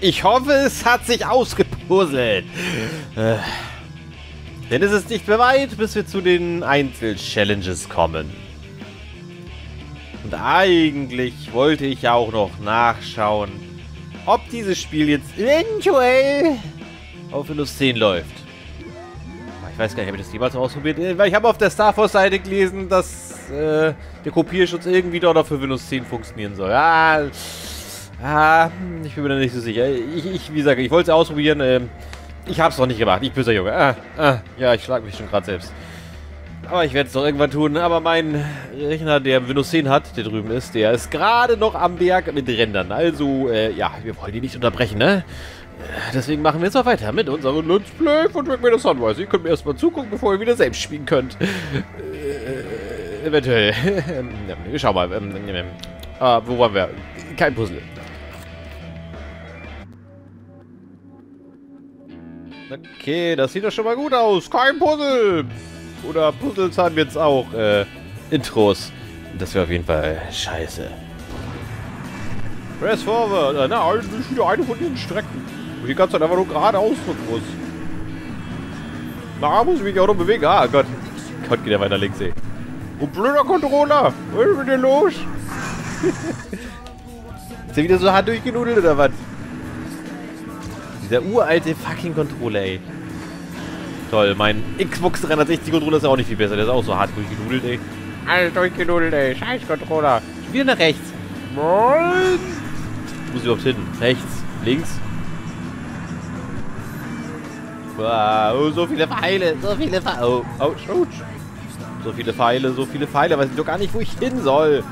Ich hoffe, es hat sich ausgepuzzelt. Äh, denn es ist nicht mehr weit, bis wir zu den Einzel-Challenges kommen. Und eigentlich wollte ich ja auch noch nachschauen, ob dieses Spiel jetzt eventuell auf Windows 10 läuft. Ich weiß gar nicht, habe ich das jemals ausprobiert? Äh, weil ich habe auf der Star Force Seite gelesen, dass äh, der Kopierschutz irgendwie dort auch für Windows 10 funktionieren soll. Ah, ah ich bin mir da nicht so sicher. Ich, ich wie gesagt, ich wollte es ausprobieren. Äh, ich habe es noch nicht gemacht. Ich böser Junge. Ah, ah, ja, ich schlage mich schon gerade selbst. Aber ich werde es doch irgendwann tun. Aber mein Rechner, der Windows 10 hat, der drüben ist, der ist gerade noch am Berg mit Rändern. Also, äh, ja, wir wollen die nicht unterbrechen, ne? Deswegen machen wir jetzt auch weiter mit unserem Let's Play von Drag Me the Sunrise. Ihr könnt mir erstmal zugucken, bevor ihr wieder selbst spielen könnt. Äh, eventuell. wir schauen mal. Ähm, ähm, ähm, ah, wo waren wir? Kein Puzzle. Okay, das sieht doch schon mal gut aus. Kein Puzzle. Oder Puzzles haben jetzt auch äh, Intros. Das wäre auf jeden Fall scheiße. Press forward. Äh, na, ist wieder eine von diesen Strecken. Ich die ganze Zeit einfach nur geradeaus drücken muss. Na, muss ich mich auch noch bewegen. Ah, Gott. Gott, geht er weiter links, ey. Oh, blöder Controller. Was ist mit dir los? ist der wieder so hart durchgenudelt oder was? Dieser uralte fucking Controller, ey. Toll, mein Xbox 360 Controller ist auch nicht viel besser. Der ist auch so hart durchgenudelt, ey. Alles durchgenudelt, ey. Scheiß Controller. Wieder nach rechts. Nein. Wo muss ich überhaupt hin? Rechts? Links? Wow, so viele Pfeile. So viele Pfeile. Oh, ouch, ouch. So viele Pfeile, so viele Pfeile. Weiß ich doch gar nicht, wo ich hin soll.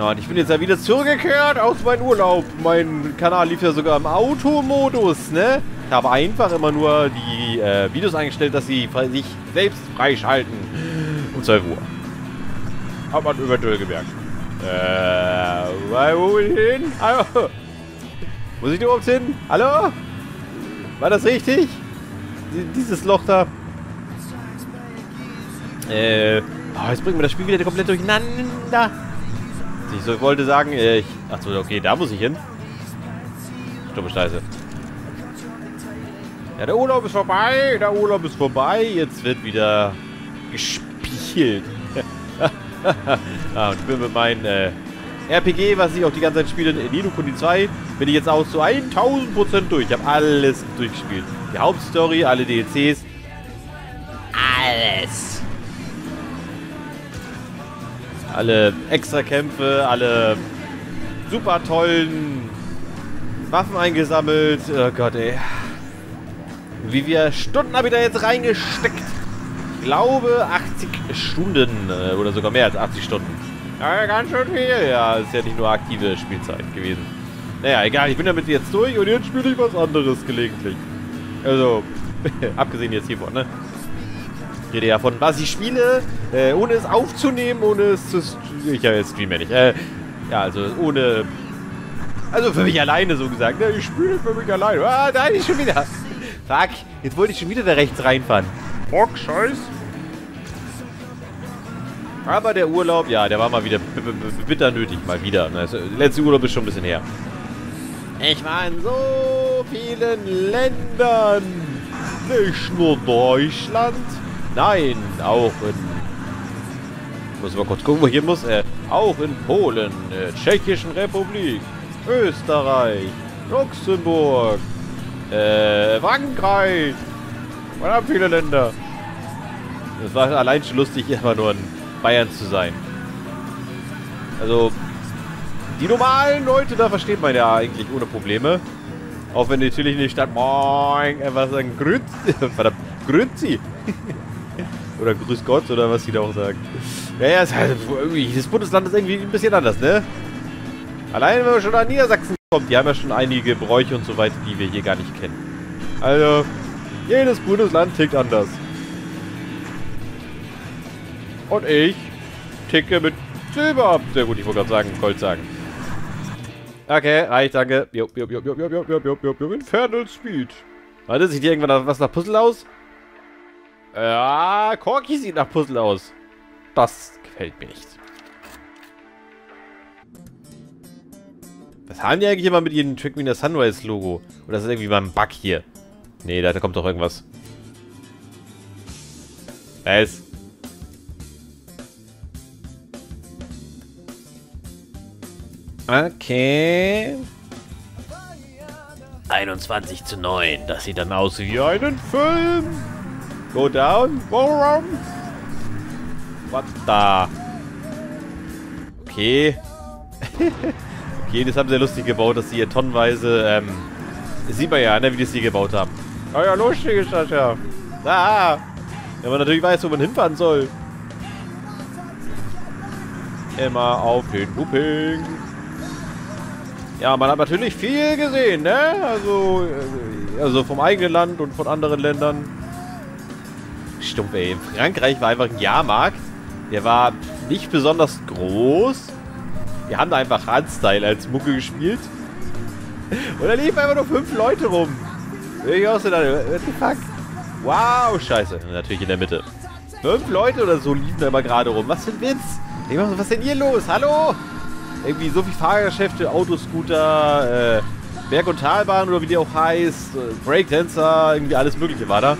Ja, und ich bin jetzt ja wieder zurückgekehrt aus meinem Urlaub. Mein Kanal lief ja sogar im Automodus, ne? Ich habe einfach immer nur die äh, Videos eingestellt, dass sie sich selbst freischalten. Um 12 Uhr. Hat man eventuell gemerkt. Äh, wo will ich hin? Hallo? Muss ich da überhaupt hin? Hallo? War das richtig? Dieses Loch da. Äh, oh, jetzt bringt mir das Spiel wieder komplett durcheinander. Ich so, wollte sagen, äh, ich, achso, okay, da muss ich hin. Stumme Scheiße. Ja, der Urlaub ist vorbei, der Urlaub ist vorbei. Jetzt wird wieder gespielt. ah, und ich bin mit meinem äh, RPG, was ich auch die ganze Zeit spiele, in Nino Kuni 2, bin ich jetzt auch zu 1000% durch. Ich habe alles durchgespielt. Die Hauptstory, alle DLCs. Alles. Alle Extrakämpfe, alle super tollen Waffen eingesammelt. Oh Gott, ey. Wie wir Stunden habe ich da jetzt reingesteckt. Ich glaube 80 Stunden äh, oder sogar mehr als 80 Stunden. Ja, ganz schön viel. Ja, ist ja nicht nur aktive Spielzeit gewesen. Naja, egal, ich bin damit jetzt durch und jetzt spiele ich was anderes gelegentlich. Also, abgesehen jetzt hiervon, ne? Ich rede ja von, was ich spiele, äh, ohne es aufzunehmen, ohne es zu... Ich ja, jetzt streame nicht. Äh, ja, also ohne... Also für mich alleine so gesagt. Ne? Ich spiele für mich alleine. Ah, nein, ich schon wieder. Fuck, jetzt wollte ich schon wieder da rechts reinfahren. Fuck, scheiß. Aber der Urlaub, ja, der war mal wieder bitter nötig, mal wieder. Der letzte Urlaub ist schon ein bisschen her. Ich war in so vielen Ländern. Nicht nur Deutschland. Nein, auch in... Muss mal kurz gucken, wo hier muss. Äh, auch in Polen, äh, Tschechischen Republik, Österreich, Luxemburg, äh, Frankreich. Man hat viele Länder. Es war allein schon lustig, immer nur in Bayern zu sein. Also, die normalen Leute, da versteht man ja eigentlich ohne Probleme. Auch wenn natürlich in der Stadt Moin einfach sagen Grüß, verdammt, Grüezi. Oder Grüß Gott oder was die da auch sagen. Ja, ja, ist halt irgendwie, das Bundesland ist irgendwie ein bisschen anders, ne? Allein wenn man schon nach Niedersachsen kommt, die haben ja schon einige Bräuche und so weiter, die wir hier gar nicht kennen. Also, jedes Bundesland tickt anders. Und ich ticke mit Silber ab. Sehr gut, ich wollte gerade sagen, Gold sagen. Okay, reicht, danke. Jo, jo, jo, jo, jo, jo, jo, jo, jo, Infernal Speed. Warte, sieht hier irgendwann was nach Puzzle aus? Ja, Corky sieht nach Puzzle aus. Das gefällt mir nicht. Was haben die eigentlich immer mit ihrem Trick Me the Sunrise Logo? Oder ist das irgendwie ein Bug hier? Nee, da, da kommt doch irgendwas. Was? Okay. 21 zu 9. Das sieht dann aus wie einen Film. Go down. Warum? What da? Okay. okay, das haben sie lustig gebaut, dass sie hier tonnenweise, ähm, das sieht man ja, ne, wie die es hier gebaut haben. Oh ja, lustig ist das ja. Ah, wenn man natürlich weiß, wo man hinfahren soll. Immer auf den Looping. Ja, man hat natürlich viel gesehen, ne? Also, äh, also vom eigenen Land und von anderen Ländern. Stumpf, ey. In Frankreich war einfach ein Jahrmarkt. Der war nicht besonders groß. Wir haben da einfach Hardstyle als Mucke gespielt. Und da liefen einfach nur fünf Leute rum. Ich auch so, what the fuck? Wow, scheiße. Natürlich in der Mitte. Fünf Leute oder so liefen da immer gerade rum. Was für ein Witz. Ich mach so, was ist denn hier los? Hallo? Irgendwie so viel Fahrgeschäfte, Autoscooter, äh, Berg- und Talbahn oder wie die auch heißt, äh, Breakdancer, irgendwie alles mögliche war da.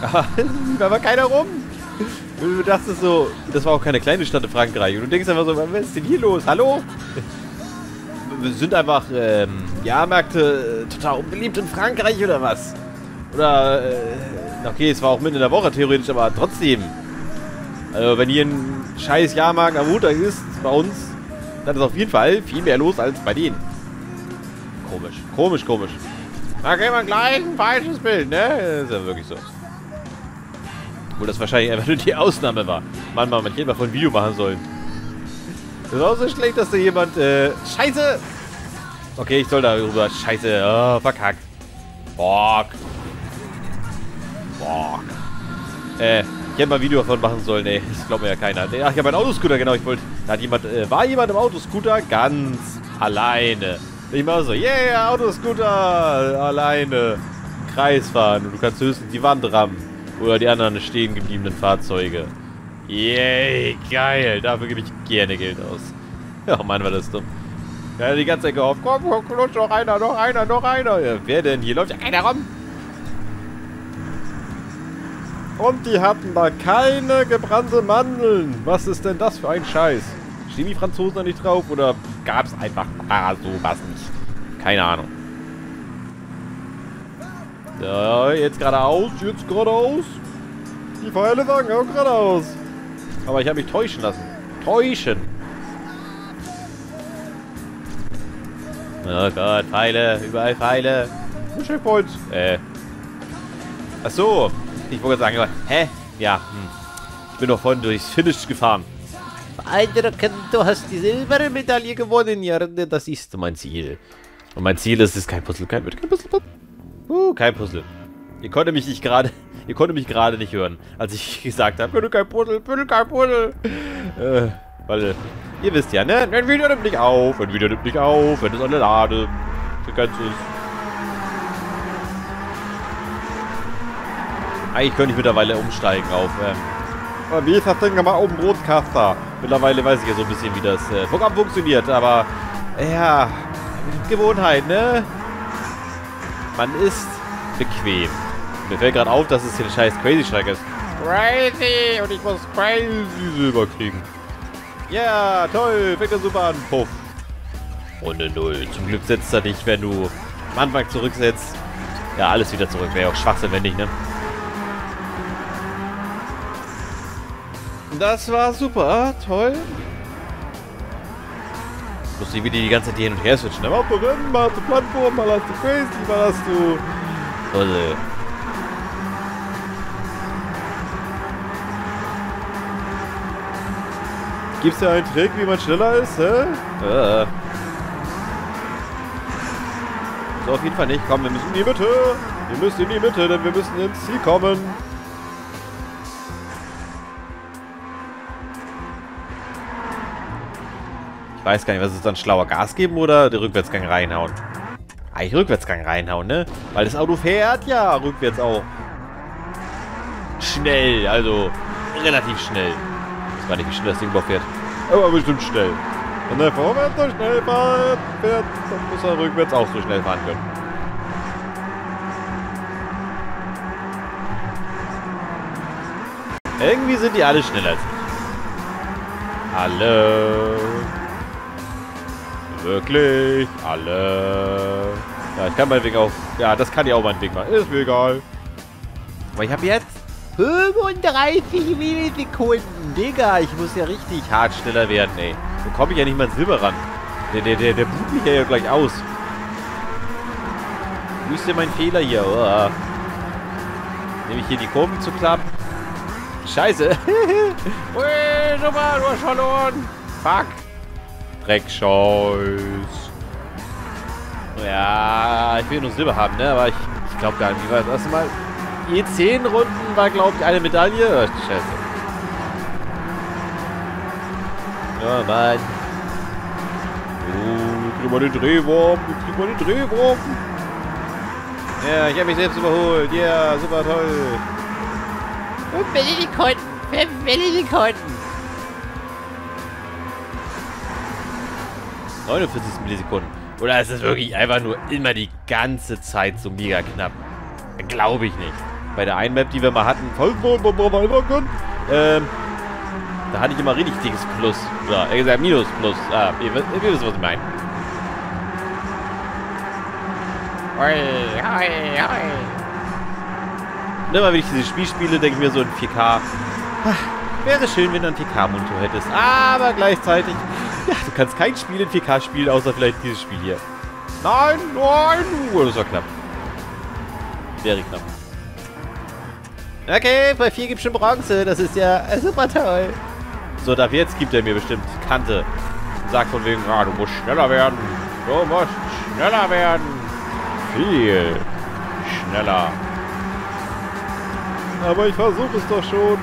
Da war keiner rum. Du dachtest so, das war auch keine kleine Stadt in Frankreich. Und du denkst einfach so, was ist denn hier los? Hallo? Wir sind einfach, ähm, Jahrmärkte äh, total unbeliebt in Frankreich oder was? Oder, äh, okay, es war auch mitten in der Woche theoretisch, aber trotzdem. Also, wenn hier ein scheiß Jahrmarkt am Montag ist, bei uns, dann ist auf jeden Fall viel mehr los als bei denen. Komisch, komisch, komisch. Da kriegt man gleich ein falsches Bild, ne? ist ja wirklich so. Obwohl das wahrscheinlich einfach nur die Ausnahme war. Mann, Mann, man hätte mal von ein Video machen sollen. Das ist auch so schlecht, dass da jemand, äh, Scheiße! Okay, ich soll da rüber. Scheiße, oh, verkackt. Bock. Bock. Äh, ich hätte mal ein Video davon machen sollen, ey. Das glaubt mir ja keiner. Ach, ich habe einen Autoscooter, genau. Ich wollte, da hat jemand, äh, war jemand im Autoscooter ganz alleine. Ich mache so, yeah, Autoscooter, alleine. Kreis fahren und du kannst höchstens die Wand rammen. Oder die anderen stehen gebliebenen Fahrzeuge. Yay, geil. Dafür gebe ich gerne Geld aus. Ja, Mann, war das dumm. Ja, die ganze Zeit gehofft, komm, komm, klutsch, noch einer, noch einer, noch einer. Ja, wer denn? Hier läuft ja keiner rum. Und die hatten da keine gebrannte Mandeln. Was ist denn das für ein Scheiß? Stehen die Franzosen da nicht drauf oder gab es einfach da sowas nicht? Keine Ahnung. Ja, jetzt geradeaus, jetzt geradeaus. Die Pfeile sagen auch geradeaus. Aber ich habe mich täuschen lassen. Täuschen. Oh Gott, Pfeile, überall Pfeile. Checkpoint. Äh. Ach so. Ich wollte sagen, hä? Ja, hm. Ich bin doch vorhin durchs Finish gefahren. Beeindruckend, du hast die Silbermedaille gewonnen. Ja, das ist mein Ziel. Und mein Ziel ist es kein Puzzle, kein, kein Puzzle. Uh, kein Puzzle. Ihr konntet mich nicht gerade, ihr konntet mich gerade nicht hören, als ich gesagt habe, bitte kein Puzzle, bitte kein Puzzle. Äh, weil, ihr wisst ja, ne? Ein Video nimmt nicht auf, ein Video nimmt nicht auf, wenn es eine Lade begrenzt ist. Eigentlich könnte ich mittlerweile umsteigen auf, ähm, wie ist das Ding mal oben Broadcaster? Mittlerweile weiß ich ja so ein bisschen, wie das äh, Programm funktioniert, aber, ja, Gewohnheit, ne? Man ist bequem. Mir fällt gerade auf, dass es hier ein scheiß Crazy-Schreck ist. Crazy! Und ich muss Crazy Silber kriegen. Ja, yeah, toll. Fängt er super an. Puff. Runde 0. Zum Glück setzt er dich, wenn du am Anfang zurücksetzt. Ja, alles wieder zurück. Wäre ja auch Schwachsinn, wenn nicht, ne? Das war super. Toll. Lustig, wie die die ganze Zeit hin und her switchen. Mal auf Rennen, mal zur Plattform, mal hast du Crazy, mal hast du... Tolle. Gibt's ja einen Trick, wie man schneller ist, hä? Äh. So, auf jeden Fall nicht. Komm, wir müssen in die Mitte. Wir müssen in die Mitte, denn wir müssen ins Ziel kommen. Weiß gar nicht, was ist dann schlauer? Gas geben oder den Rückwärtsgang reinhauen? Eigentlich Rückwärtsgang reinhauen, ne? Weil das Auto fährt ja rückwärts auch. Schnell, also relativ schnell. Ich weiß gar nicht, wie schnell das Ding überhaupt fährt. Aber bestimmt schnell. Wenn er vorwärts so schnell fährt, fährt, dann muss er rückwärts auch so schnell fahren können. Irgendwie sind die alle schneller als ich. Alle. Wirklich? Alle. Ja, ich kann meinetwegen auch... Ja, das kann ich auch meinetwegen machen. Ist mir egal. Aber ich habe jetzt 35 Millisekunden. Digga, ich muss ja richtig hart schneller werden, ey. So komme ich ja nicht mal ins Silber ran. Der, der, der, der bucht mich ja gleich aus. Wo ist denn mein Fehler hier? Oh. Nehme ich hier die Kurven zu klappen? Scheiße. Ui, super, du hast verloren. Fuck. Dreckscheiß. Ja, ich will nur Silber haben, ne? Aber ich, ich glaube gar nicht. Wie war das mal? Je zehn Runden war, glaube ich, eine Medaille. Oh, scheiße. Ja, Mann. Oh, krieg mal den Drehwurm. Krieg mal den Drehwurm. Ja, ich habe mich selbst überholt. Ja, yeah, super toll. Und Millisekunden. Fünf Millisekunden. 49 Millisekunden. Oder ist es wirklich einfach nur immer die ganze Zeit so mega knapp? Glaube ich nicht. Bei der einen Map, die wir mal hatten, ähm, da hatte ich immer richtig dickes Plus. Oder, er gesagt, Minus Plus. Ah, ihr, ihr wisst, was ich meine. Hoi, hoi, hoi. Und immer wenn ich dieses Spiel spiele, denke ich mir so in 4K, ach, wäre schön, wenn du einen 4K-Monitor hättest. Aber gleichzeitig ja, du kannst kein Spiel in 4K spielen, außer vielleicht dieses Spiel hier. Nein, nein! Oh, das war knapp. Wäre knapp. Okay, bei 4 gibt es schon Bronze. Das ist ja super toll. So, ab jetzt gibt er mir bestimmt Kante. Sagt von wegen, ah, du musst schneller werden. Du musst schneller werden. Viel schneller. Aber ich versuche es doch schon.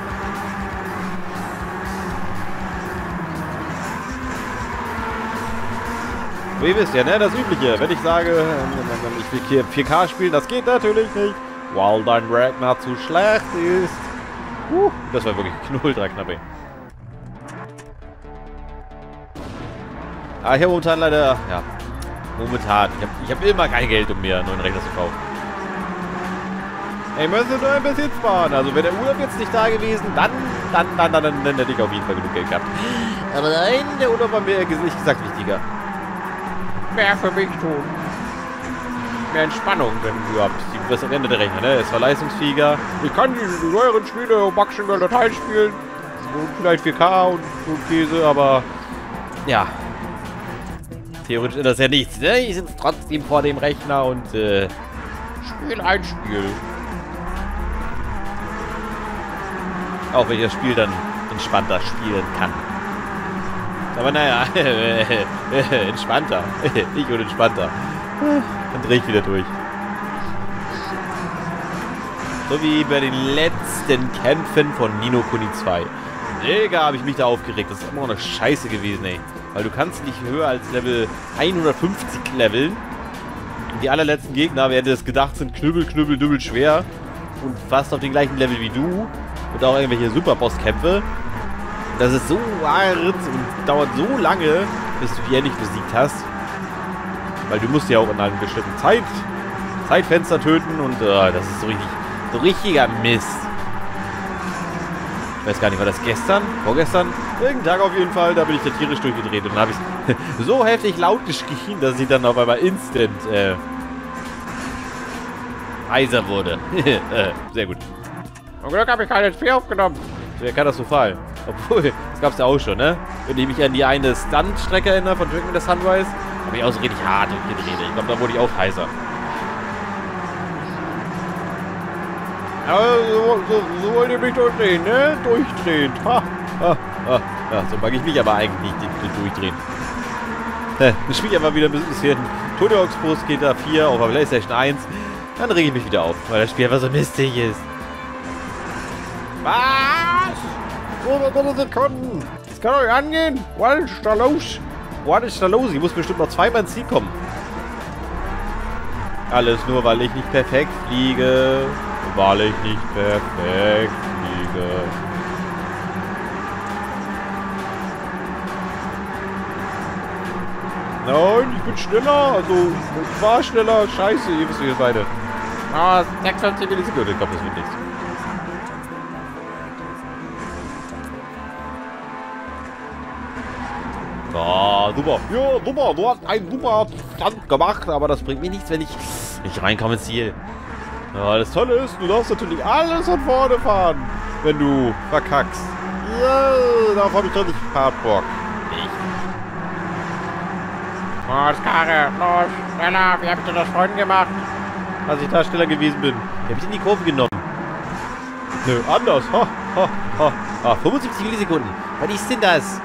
Wie wisst ihr, ne? Das Übliche. Wenn ich sage, ähm, ich will hier 4K spielen, das geht natürlich nicht. Weil dein Ragnar zu schlecht ist. Uh, das war wirklich ultra knapp, ey. Ah, habe momentan leider, ja, momentan. Ich habe hab immer kein Geld, um mir einen neuen Rechner zu kaufen. Ich müsste nur ein bisschen sparen. Also wäre der Urlaub jetzt nicht da gewesen, dann, dann, dann, dann, dann, dann hätte ich auf jeden Fall genug Geld gehabt. Aber nein, der Urlaub war mir ehrlich gesagt wichtiger mehr für mich tun. Mehr Entspannung, wenn überhaupt. Die bessere Ende der Rechner, ne? Es war leistungsfähiger. Ich kann die neueren Spiele maximal Dateien spielen. Und vielleicht 4K und so Käse, aber ja. Theoretisch ist das ja nichts, ne? Ich sitze trotzdem vor dem Rechner und äh, spiel ein Spiel. Auch wenn ich das Spiel dann entspannter spielen kann. Aber naja, entspannter. ich und entspannter. Dann drehe ich wieder durch. So wie bei den letzten Kämpfen von Nino Kuni 2. Digga, habe ich mich da aufgeregt. Das ist immer noch eine Scheiße gewesen, ey. Weil du kannst nicht höher als Level 150 leveln. Die allerletzten Gegner, wer hätte es gedacht, sind knüppel, knüppel, dübbel schwer. Und fast auf dem gleichen Level wie du. Und auch irgendwelche Superbosskämpfe. Das ist so hart und dauert so lange, bis du die endlich besiegt hast. Weil du musst ja auch in einem bestimmten Zeit, Zeitfenster töten und uh, das ist so richtig, so richtiger Mist. Ich weiß gar nicht, war das gestern? Vorgestern? Irgendein Tag auf jeden Fall, da bin ich da tierisch durchgedreht und dann habe ich so heftig laut geschrien, dass ich dann auf einmal instant äh, heiser wurde. äh, sehr gut. Zum Glück habe ich keine SP aufgenommen. Sehr katastrophal. Obwohl, das gab es ja auch schon, ne? Wenn ich mich an die eine Stunt-Strecke erinnere von Drinking the Sunrise, habe ich auch so richtig hart gedreht. Ich glaube, da wurde ich auch heißer. Aber so, so, so wollt ihr mich durchdrehen, ne? Durchdrehen. Ha, ha, ha. Ja, so mag ich mich aber eigentlich nicht durchdrehen. Dann spiele ich aber wieder ein bisschen Tony Hawk's Pro Skater 4 auf der Playstation 1. Dann rege ich mich wieder auf, weil das Spiel einfach so mistig ist. Was? Sekunden. Das kann euch angehen. Was ist da los? Was ist da los? Ich muss bestimmt noch zweimal ins Ziel kommen. Alles nur, weil ich nicht perfekt fliege. Weil ich nicht perfekt fliege. Nein, ich bin schneller. Also, ich war schneller. Scheiße, ihr wisst, wie ihr beide. Oh, 56 Millisekunden. Ich glaube, das wird nichts. Super. Ja, super. Du hast einen super Stand gemacht, aber das bringt mir nichts, wenn ich nicht reinkomme ins Ziel. Ja, das Tolle ist, du darfst natürlich alles von vorne fahren, wenn du verkackst. Ja, darauf habe ich doch nicht hart Bock. Nicht. Los, Karre, los, schneller. Wie hab ich dir das vorhin gemacht? Als ich da schneller gewesen bin. Die habe ich in die Kurve genommen. Nö, anders. Ha, ha, ha, ha. 75 Millisekunden. Was ist denn das?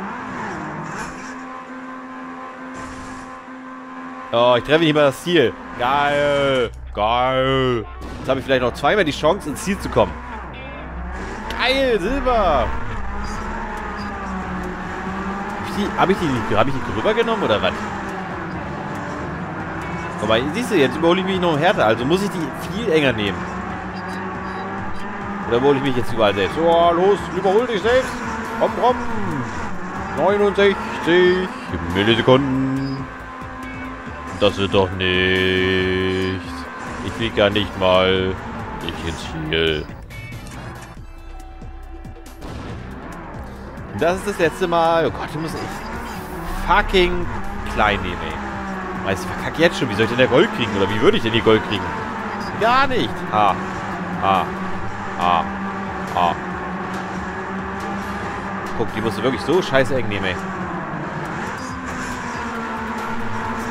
Oh, ich treffe nicht mal das Ziel. Geil. Geil. Jetzt habe ich vielleicht noch zweimal die Chance, ins Ziel zu kommen. Geil, Silber. Habe ich die, hab ich hab ich die oder was? Aber siehst du, jetzt überhole ich mich noch härter. Also muss ich die viel enger nehmen. Oder überhole ich mich jetzt überall selbst? So, los, überhol dich selbst. Komm, komm. 69 Millisekunden. Das wird doch nicht. Ich fliege gar nicht mal nicht ins Ziel. Das ist das letzte Mal. Oh Gott, ich muss echt fucking klein nehmen, ey. Weißt du, verkack jetzt schon. Wie soll ich denn der Gold kriegen? Oder wie würde ich denn die Gold kriegen? Gar nicht. Ha. Ha. Ha. Ha. Guck, die musst du wirklich so scheiße eng nehmen, ey.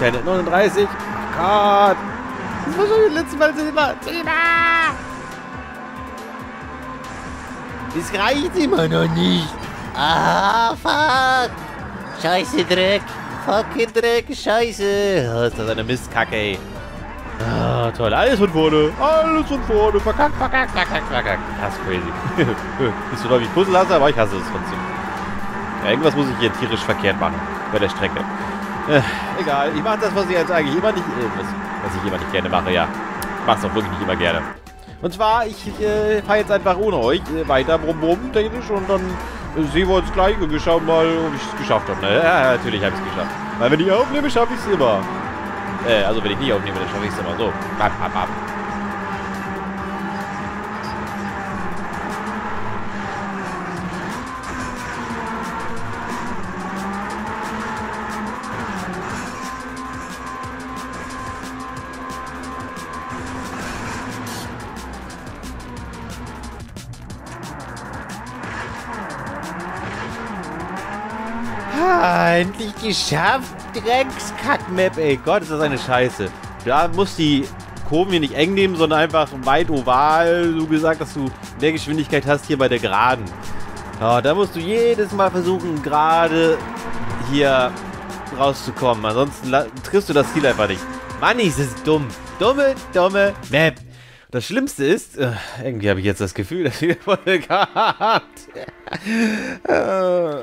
Keine 39. Oh Gott. Das war schon das letzte Mal Silber. Silber! Das reicht immer noch nicht. Ah, fuck. Scheiße, Dreck. Fucking Dreck, scheiße. Oh, ist das eine Mistkacke, ey. Ah, toll. Alles von vorne. Alles von vorne. Verkackt, verkackt, verkackt, verkackt. Das ist crazy. Nicht so doll wie ich Puzzle hasse, aber ich hasse es trotzdem. Ja, irgendwas muss ich hier tierisch verkehrt machen. Bei der Strecke. Äh, egal. Ich mache das, was ich jetzt eigentlich immer nicht... Äh, was, was ich immer nicht gerne mache, ja. Ich mache es auch wirklich nicht immer gerne. Und zwar, ich äh, fahre jetzt einfach ohne euch äh, weiter brumm brumm technisch und dann äh, sehen wir uns gleich und wir schauen mal, ob ich es geschafft habe. Ne? Ja, natürlich habe ich es geschafft. Weil wenn ich aufnehme, schaffe ich es immer. Äh, also wenn ich nicht aufnehme, dann schaffe ich es immer so. Bam, bam, bam. Endlich geschafft. Dreckskack-Map, ey. Gott, ist das eine Scheiße. Da muss die Kurven hier nicht eng nehmen, sondern einfach weit oval. Du gesagt, dass du mehr Geschwindigkeit hast hier bei der Geraden. Ja, da musst du jedes Mal versuchen, gerade hier rauszukommen. Ansonsten triffst du das Ziel einfach nicht. Mann, ist es dumm. Dumme, dumme Map. Das Schlimmste ist, äh, irgendwie habe ich jetzt das Gefühl, dass wir voll gehabt. äh,